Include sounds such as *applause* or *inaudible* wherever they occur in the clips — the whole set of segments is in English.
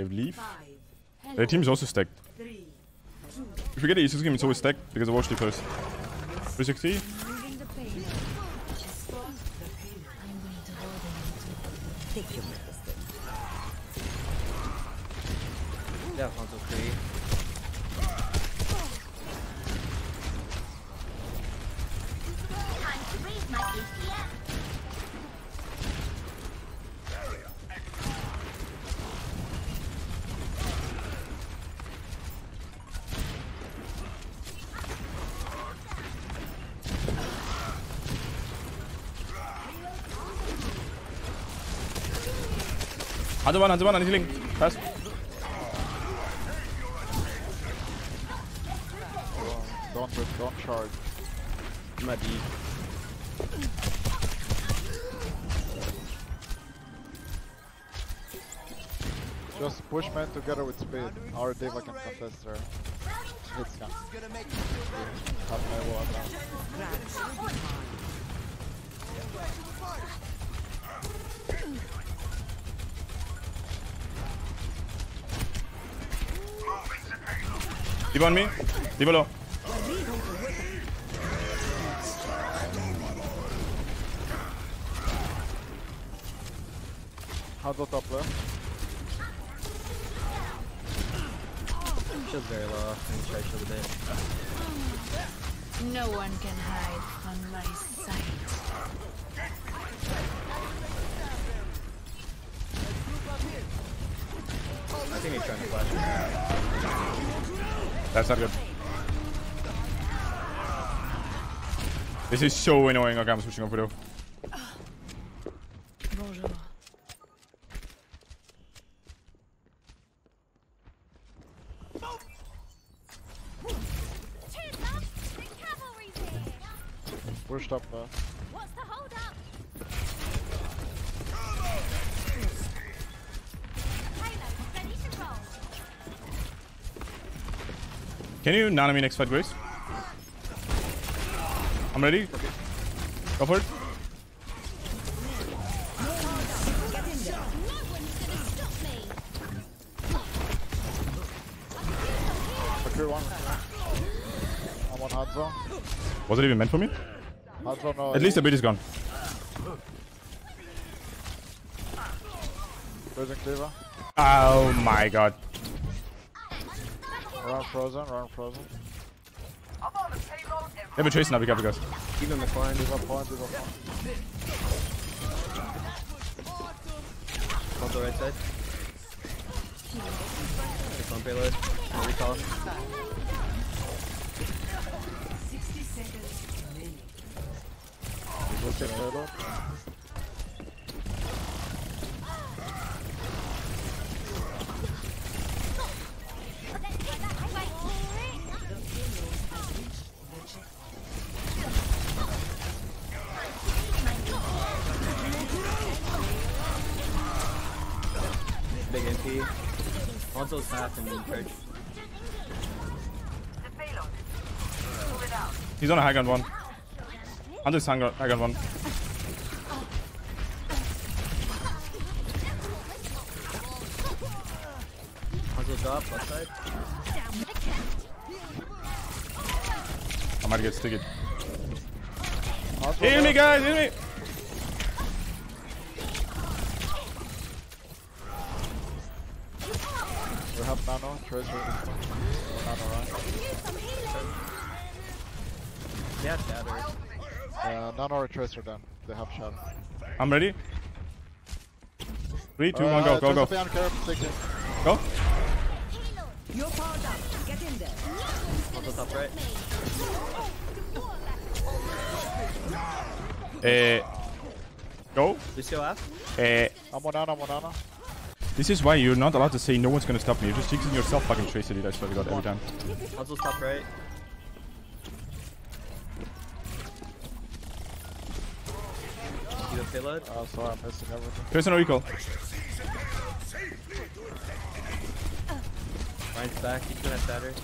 They leave. Five, Their team is also stacked. three, If we get the Aegis game, it's always stacked because I watched it first. 360. moving the Hands one, hands one, and healing. Fast. Don't whip, don't charge. I'm at D. Just push man together with speed. Our D.Va can contest there. Hits can. Cut my wall down. Leave on me. Leave low. Hanzo top left. Shield's very low. I can try shield a bit. No one can hide from my sight. I think he's trying to flash. That's not good. This is so annoying. Okay, I'm switching off video. Bonjour. Cheers, love. The Can you nano me next fight, Grace? I'm ready. Go for it. No one's gonna stop me. Secure one. I'm on Hanzo. Was it even meant for me? No. At least the bit is gone. Cleaver. Oh my god. Run frozen, run frozen. They have a trace now, be careful guys. Keep him in fine. D.Va point, D.Va point. Hanzo right side. Six on payload. No recall. We'll take payload. And then charge. He's on a high ground one. Hunter's high ground high ground one. Hanzo drop, left side. I might get sticky. Heal me guys, heal me! We have nano. Tracer. Nano right. Yeah, shatter. Uh, nano or tracer then. They have shadow. I'm ready. Three, two, one, go, go, go. Behind curve. Go. You're powered up. Get in there. Hanzo top right. Eh. Go. Lucio half. Eh. I'm on nano, I'm on nano. This is why you're not allowed to say no one's gonna stop me. You're just jinxing yourself fucking trace it, I swear to god, every time. Hanzo's top right. You have payload. Oh, sorry, I'm missing everything. Personal recall. Rein's back. He's gonna shatter.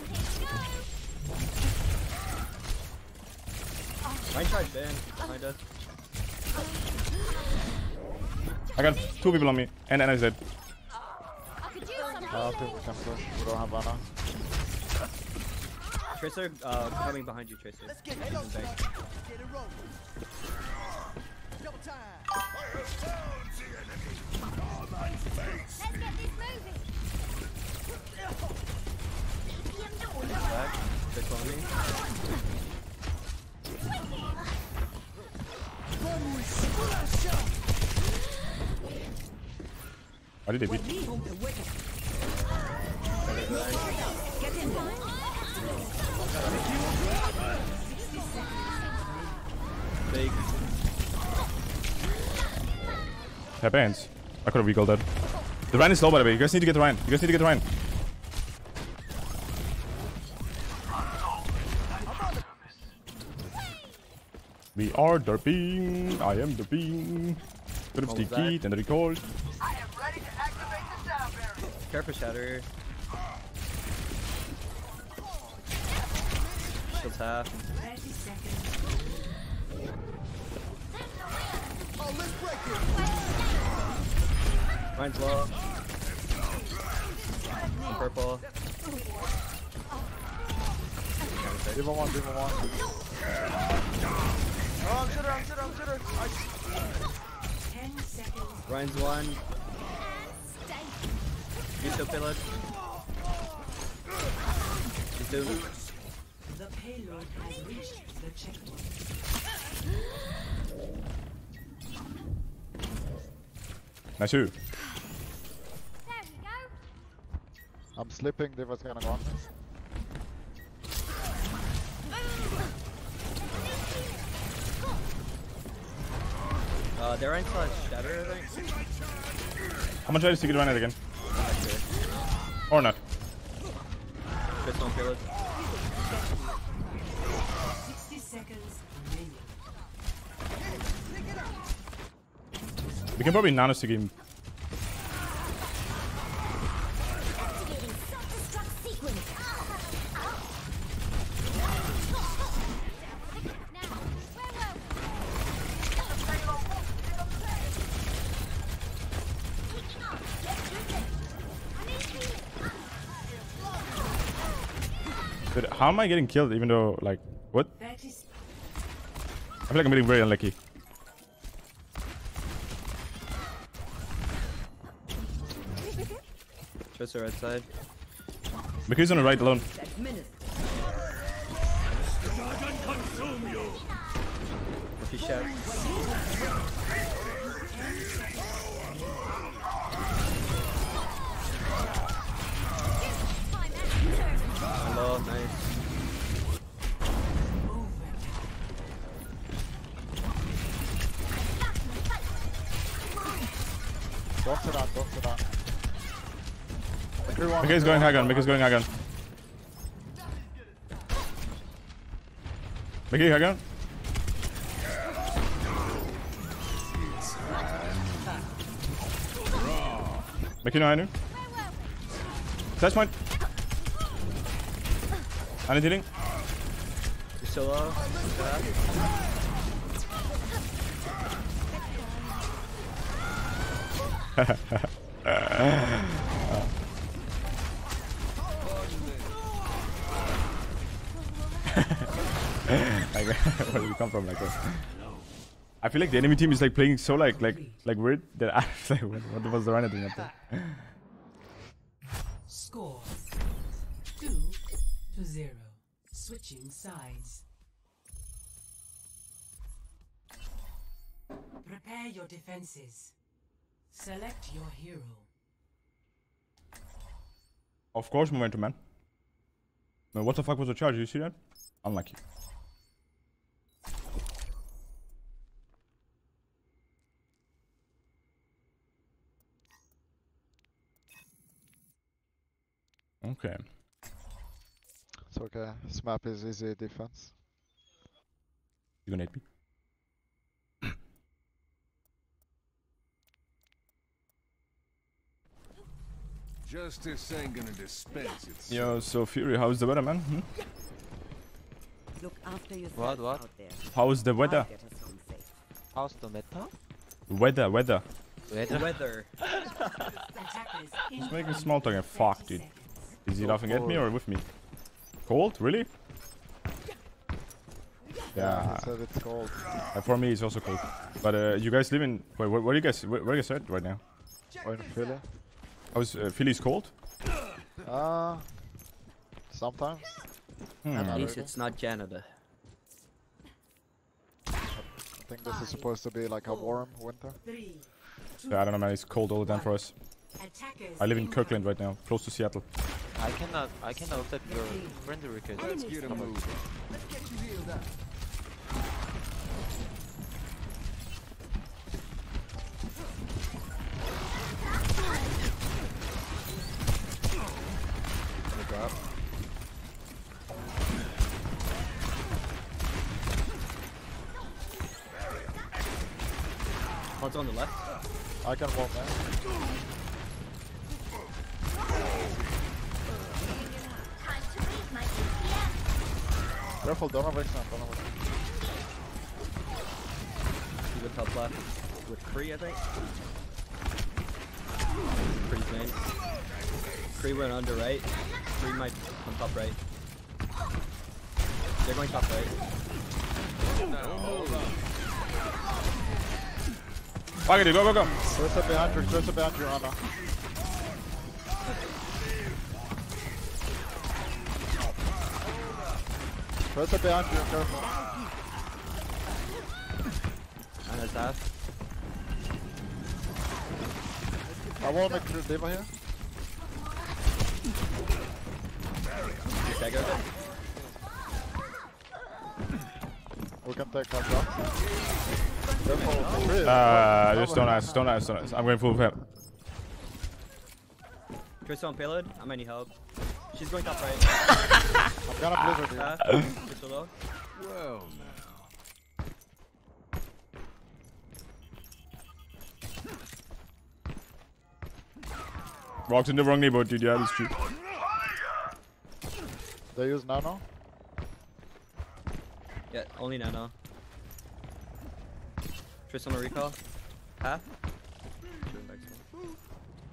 Rein tried ban. Behind us. I got two people on me, and Ana is dead. I could use I don't think we can push. We don't have mana. Tracer, uh, coming behind you, Tracer. Let's get back. Let's get this moving. Back. They're calling. Why did they beat? Get in Have hands. I could have recalled that. The Rein is low by the way. You guys need to get the Rein. You guys need to get the Rein. We are derping. I am derping. Could have What was sticky, then recalled. Careful shatter. Shields half. 30. Mine's low. Purple. Demon one, demon one. Oh, I'm shooter, I'm shooter, I'm shooter. I 10 seconds. Rein's one. You still payload? He's two. The payload has reached the checkpoint. Nice you. There we go. I'm slipping. D.Va's gonna go on. Uh, they're Rein's slash shatter, I think. How much is to get Rein again? Or not? Fist on payload. 60 We can probably nano stick him. But how am I getting killed even though, like, what? 30 I feel like I'm getting very unlucky. the right side. Because on the right alone. If you shout. Hello, nice. To that, drop to that. Everyone, Mika's going high gun, Mika's going high gun. Mickey, high gun. Mickey, no, I knew. Point. Any healing? You're still low. Like, *laughs* where do you come from like that? I feel like the enemy team is like playing so like like like weird that I was like, what, what was the runner doing up there? Score 2 to 0. Switching sides. Prepare your defenses. Select your hero. Of course, momentum, man. Man, what the fuck was the charge? You see that? Unlucky. Okay. It's okay. This map is easy defense. You gonna hit me? Justice ain't gonna dispense itself. Yo, so Fury, how's the weather, man? Hmm? Look after yourself What, what? How's the weather? get us home safe. How's the meta? Weather, weather. Weather. Weather. Attackers *laughs* Just *laughs* making small talk and fuck, dude. Is he laughing at me or with me? Cold? Really? Yeah. He said it's cold. Uh, for me, it's also cold. But uh, you guys live in. Wait, where, where do you guys? Where, where are you guys at right now? Or in Philly. How's uh, Philly's cold? Uh, sometimes. Hmm. At least it's not Canada. I think this is supposed to be like a warm winter. Yeah, I don't know, man. It's cold all the time for us. I live in Kirkland right now, close to Seattle. I cannot I cannot accept your friend request. Let's get a move on. Look up. One's on the left. I can walk there. Careful, don't have Vixen, don't have Vixen. He's with top left. With Kree, I think. Kree's main. Kree went under right. Kree might on top right. They're going top right. Fuck it, dude, go, go, go. Crystal behind you, Crystal behind you, Ana. Crystal behind you, careful. And his half. I won't make sure D.Va here. Stagger it. We can take our shot. Careful, Chris. Uh, just don't ask, don't ask, don't ask. I'm going full of him. Crystal on payload. I might need help. She's going top right. I've *laughs* got a blizzard you. Half. Crystal low. Well, now. Walked in the wrong neighborhood, dude. Yeah, that's true. They use Nano. Yeah, only Nano. Tristan on a recall. Half.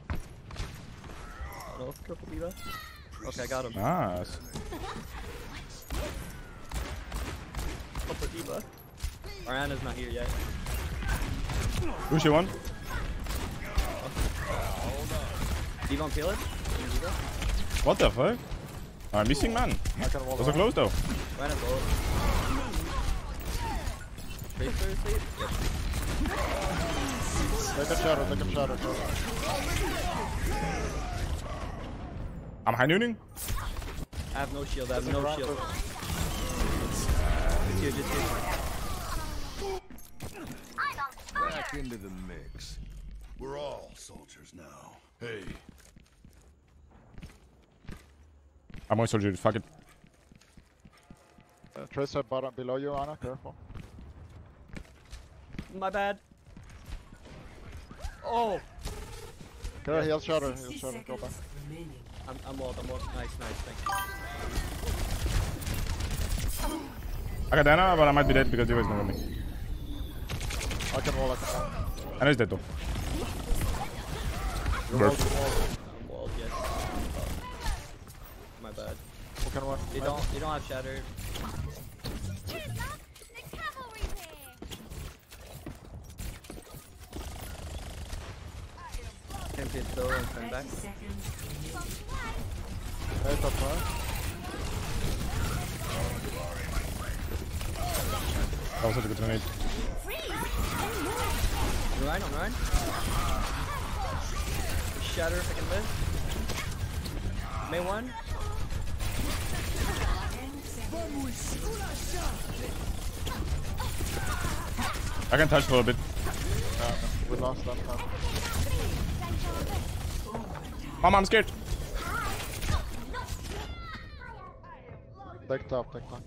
Oh no, careful D.Va. Okay, I got him. Nice. Couple D.Va. Ariana's not here yet. Who's your one? D.Va on payload? D.Va? What the fuck? I'm missing, man. I can wall Was it close though? Ariana's low. Tracer asleep? Yep. Take a shadow, take a shadow. shadow. I'm high nooning. I have no shield, I have Take no shield. two. Just here, just here. Back into the mix. We're all soldiers now. Hey, I'm going soldier. Fuck it. Uh, Tracer bottom below you, Ana. Careful. My bad. Oh! Okay, heal shadow, heal 60 shadow. Go back. I'm, I'm walled, I'm walled. Nice, nice, thank you. I got Diana, but I might be dead because he was not me. I can wall, I can wall. And he's dead though. You're Burp. walled, walled. I'm walled, yes. My bad. Who can wall? They don't, they don't have shatter. Though and turn back. 30. Hey, top right. That was such a good grenade. On Rein, on Rein. Shatter if I can live. May one. I can touch for a bit. Uh, we lost that time. Mom, I'm scared. Take top, take top.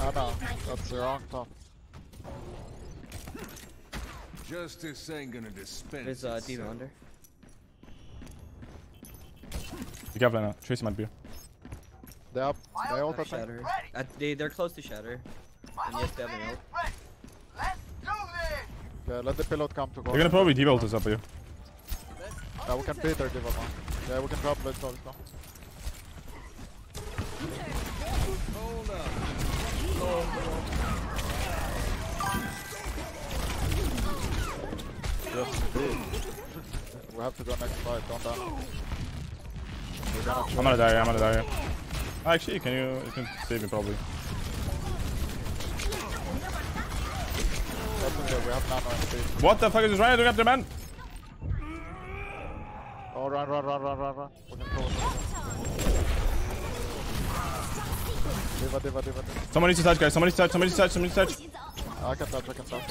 Ah no, that's the wrong top. justice ain't gonna dispense. There's uh. Demon under. Be careful now. Tracy might be here. They have, they ult Have attack. shatter. Uh, they, they're close to shatter. And yes, they have an ult. Yeah, let the payload come to go. They're gonna probably devolt us up here. Yeah, we can beat their D.Va now. Yeah, we can drop let's go, let's go. Yes, indeed. we have to go next fight, don't die. Gonna I'm gonna die, I'm gonna die. Actually, can you, you can save me probably. That's okay, we have nano and speed. What the fuck is this Rein doing up there, man? Oh, run, run, run, run, run, run. We can close. D.Va, D.Va, D.Va, D.Va. Someone needs to touch, guys. Someone needs to touch, someone needs to touch, someone needs to touch. I can touch, I can touch.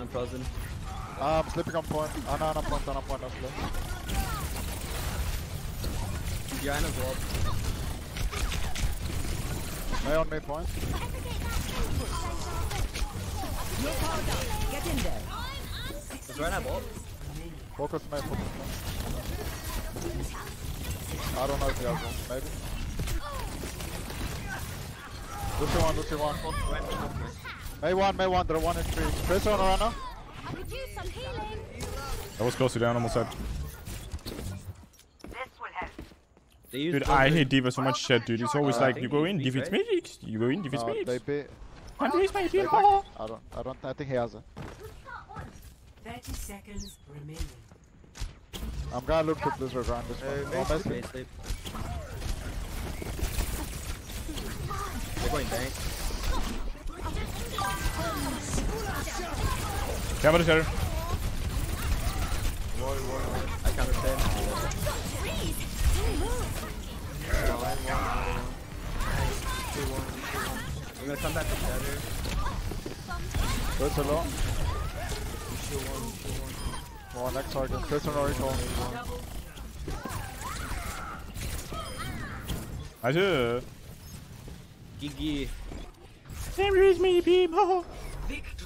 I'm frozen. Ah, I'm sleeping on point. Ah, no, on point, on point, I'm sleep. Behind as well. May on me point. Get in there. Is right at vault? Focus May, focus May. I don't know if he has one, maybe. Lucy one, Lucy one. May one, May one, they're one in three. Tracer on Arana. I could use some healing. That was close to down, almost said. Dude, I hate D.Va so much shit, dude. It's always Uh, like, you go in, weak, defeats right? magic. You go in, defeats No, magic. they beat. And defeats magic. They oh. I don't, I don't, I think he has it. 30 seconds remaining. I'm gonna look to Blizzard around this one. Oh, Messi. Stay asleep. They're going bank. Yeah, but it's better. I counter stay. I'm gonna come back to shatter. Tracer low. One next target. Tracer no recall. I should. Gigi. There is me, people. Victory.